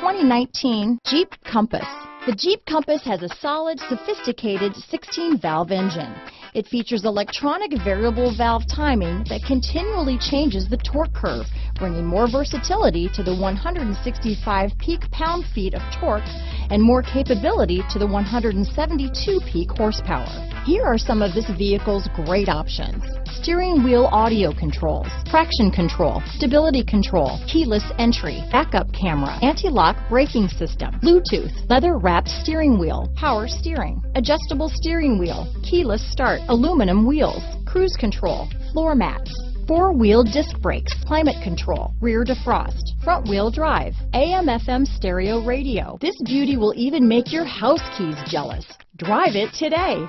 2019 Jeep Compass. The Jeep Compass has a solid, sophisticated 16-valve engine. It features electronic variable valve timing that continually changes the torque curve, bringing more versatility to the 165 peak pound-feet of torque and more capability to the 172 peak horsepower. Here are some of this vehicle's great options. Steering wheel audio controls, traction control, stability control, keyless entry, backup camera, anti-lock braking system, Bluetooth, leather wrapped steering wheel, power steering, adjustable steering wheel, keyless start, aluminum wheels, cruise control, floor mats, four-wheel disc brakes, climate control, rear defrost, front-wheel drive, AM-FM stereo radio. This beauty will even make your house keys jealous. Drive it today.